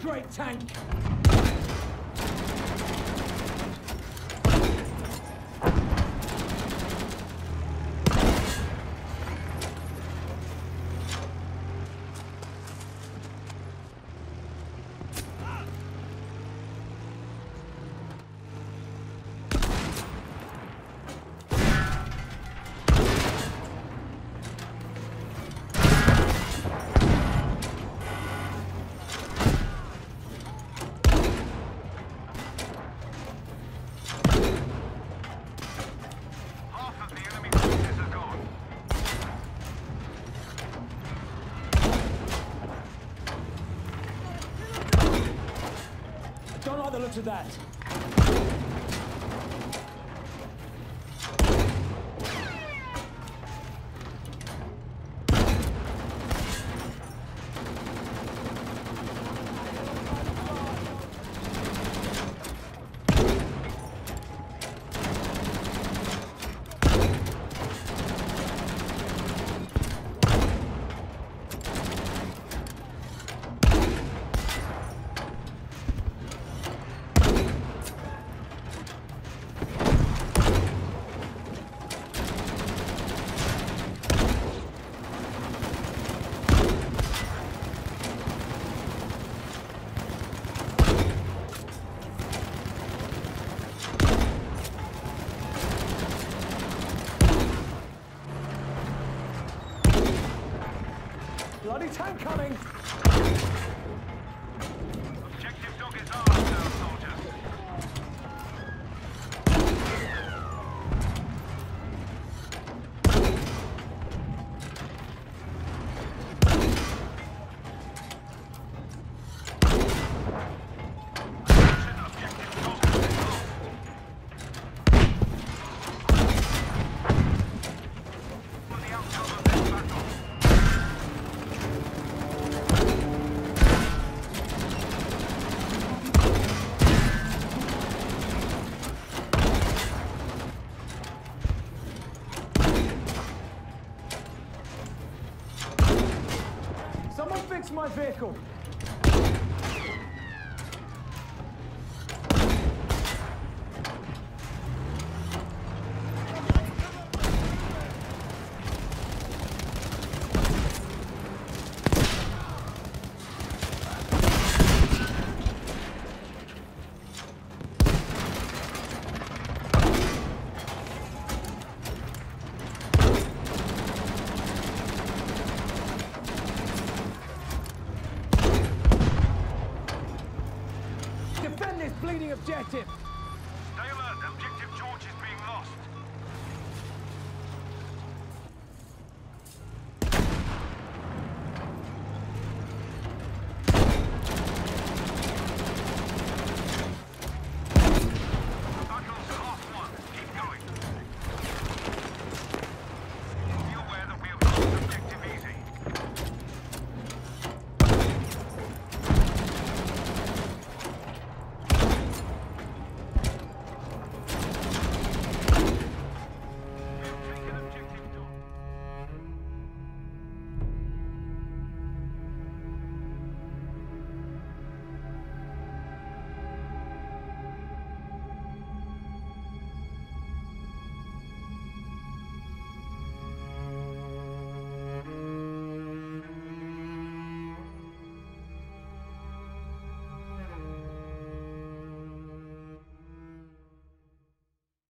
great tank! Of that. Bloody tank coming! Objective dog is ours, Fix my vehicle! Bleeding objective!